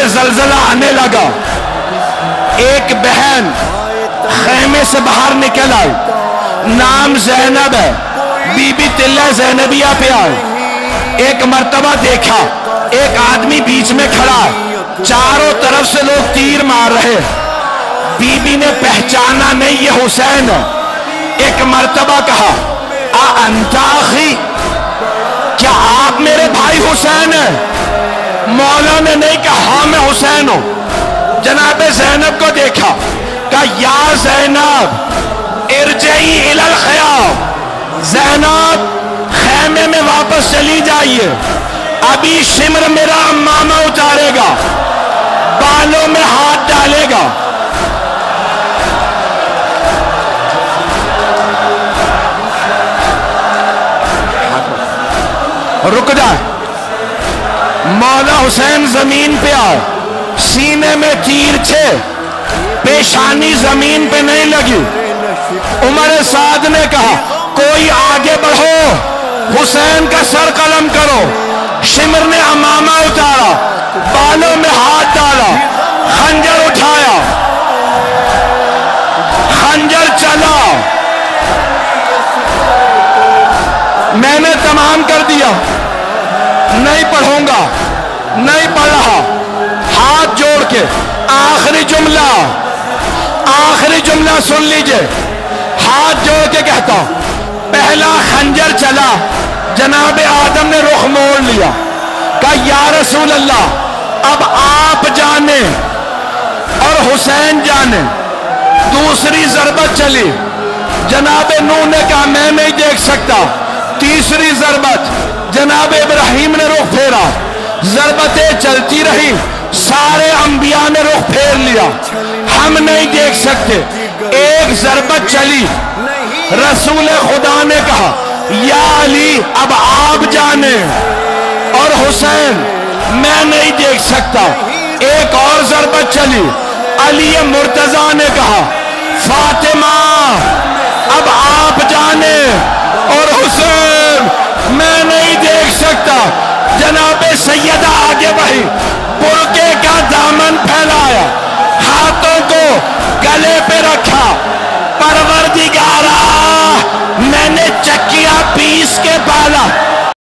में जलजला आने लगा। एक बहन खेमे से बाहर निकल आई। नाम जैनब है, बीबी तिल्ला जैनबिया पे आए एक मर्तबा देखा, एक आदमी बीच में खड़ा चारों तरफ़ से लोग तीर मार रहे बीबी ने पहचाना नहीं ये हुसैन है। एक मर्तबा कहा, आ अंताखी, क्या आप मेरे भाई हुसैन है? मौला ने नहीं कहा हाँ मैं हुसैन हूँ। जनाब जैनब को देखा, कहा, या जैनब, इरजई इलल खयाम जैनब, खेमे में वापस चली जाइए। अभी शिमर मेरा मामा उतारेगा, बालों में हाथ डालेगा। रुक जाए। मौला हुसैन ज़मीन पे आओ। सीने में तीर छे पेशानी ज़मीन पे नहीं लगी। उमर साद ने कहा, कोई आगे बढ़ो, हुसैन का सर कलम करो। शिमर ने अमामा उतारा, बालों में हाथ डाला, खंजर उठाया। खंजर चला। मैंने तमाम कर दिया। नहीं पढ़ूँगा, नहीं पढ़ रहा। हाथ जोड़ के, आखिरी जुमला आखिरी जुमला सुन लीजिए। हाथ जोड़ के कहता पहला खंजर चला, जनाब आदम ने रुख मोड़ लिया। कहा, या रसूल अल्लाह अब आप जाने और हुसैन जाने। दूसरी जरबत चली। जनाब नू ने कहा, मैं नहीं देख सकता। तीसरी जरबत। जनाब इब्राहिम ने रुख फेरा। जरबतें चलती रही, सारे अंबिया ने रुख फेर लिया। हम नहीं देख सकते। एक जरबत चली। रसूल खुदा ने कहा, या अली, अब आप जाने। और हुसैन, मैं नहीं देख सकता। एक और जरबत चली। अली मुर्तजा ने कहा, फातिमा आगे